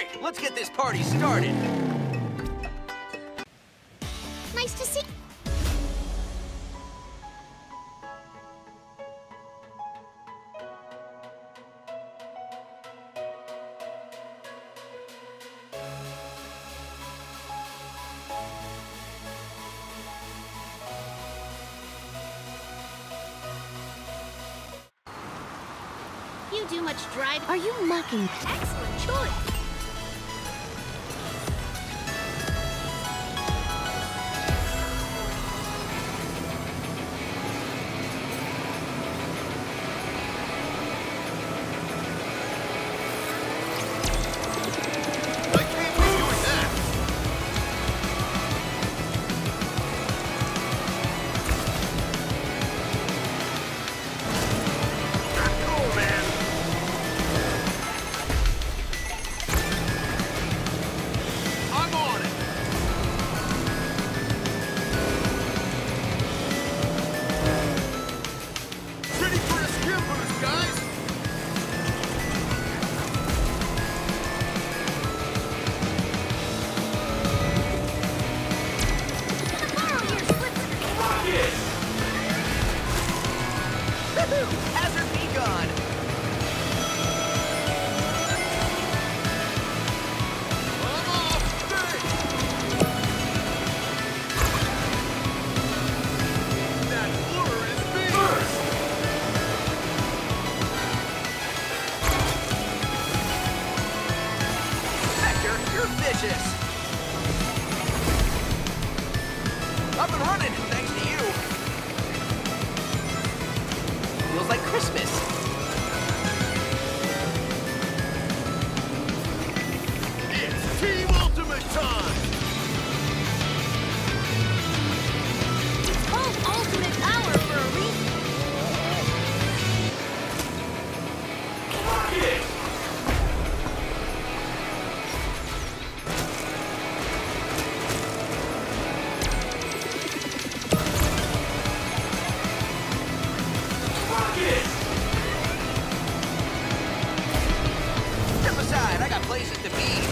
Great, let's get this party started. Nice to see. You do much driving. Are you mocking? Excellent choice. I'm running. Is to be.